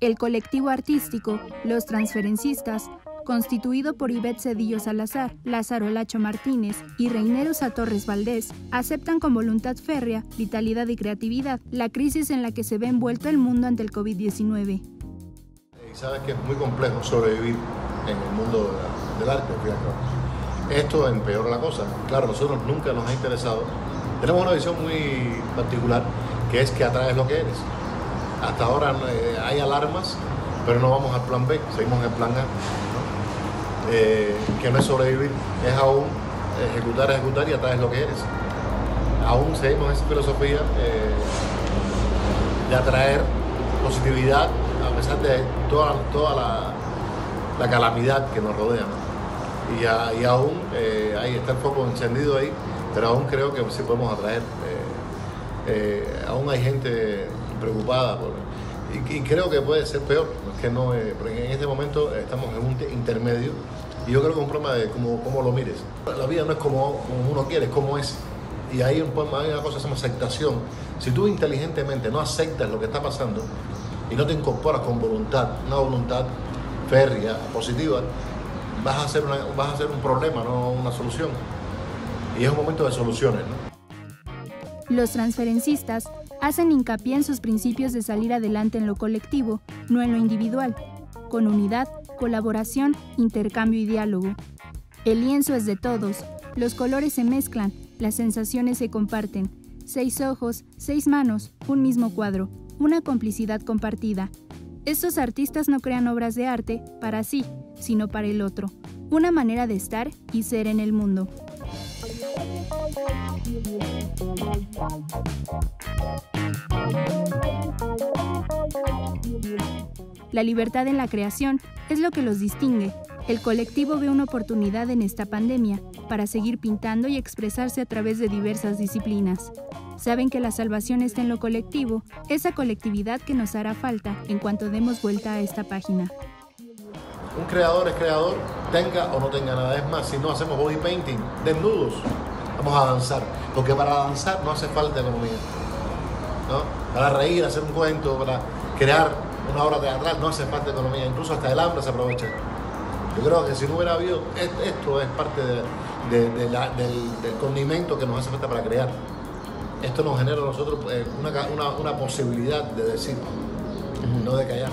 El colectivo artístico Los Transferencistas, constituido por Ivette Cedillo Salazar, Lázaro Lacho Martínez y Reineros a Torres Valdés, aceptan con voluntad férrea, vitalidad y creatividad la crisis en la que se ve envuelto el mundo ante el COVID-19. Y sabes que es muy complejo sobrevivir en el mundo del arte, fíjate. Esto empeora la cosa. Claro, nosotros nunca nos ha interesado. Tenemos una visión muy particular, que es que atraes lo que eres. Hasta ahora eh, hay alarmas, pero no vamos al plan B, seguimos en el plan A, eh, que no es sobrevivir, es aún ejecutar, ejecutar y atraes lo que eres. Aún seguimos esa filosofía eh, de atraer positividad a pesar de toda, toda la, calamidad que nos rodea. Y, aún ahí está el foco encendido ahí, pero aún creo que sí podemos atraer. Aún hay gente preocupada por, y, creo que puede ser peor, que no, eh, porque en este momento estamos en un intermedio y yo creo que es un problema de cómo, cómo lo mires. La vida no es como, uno quiere, es como es. Y ahí un, hay una cosa que se llama aceptación. Si tú inteligentemente no aceptas lo que está pasando y no te incorporas con voluntad, una voluntad férrea, positiva, vas a hacer, una, vas a hacer un problema, no una solución. Y es un momento de soluciones. ¿no? Los transferencistas hacen hincapié en sus principios de salir adelante en lo colectivo, no en lo individual, con unidad, colaboración, intercambio y diálogo. El lienzo es de todos, los colores se mezclan, las sensaciones se comparten. Seis ojos, seis manos, un mismo cuadro, una complicidad compartida. Estos artistas no crean obras de arte para sí, sino para el otro, una manera de estar y ser en el mundo. La libertad en la creación es lo que los distingue. El colectivo ve una oportunidad en esta pandemia para seguir pintando y expresarse a través de diversas disciplinas. Saben que la salvación está en lo colectivo, esa colectividad que nos hará falta en cuanto demos vuelta a esta página. Un creador es creador, tenga o no tenga nada. Es más, si no hacemos body painting, desnudos, vamos a danzar. Porque para danzar no hace falta economía. ¿no? Para reír, hacer un cuento, para crear una obra teatral, no hace falta economía, incluso hasta el hambre se aprovecha. Yo creo que si no hubiera habido, esto es parte del, condimento que nos hace falta para crear. Esto nos genera a nosotros eh, una, posibilidad de decir, no de callar.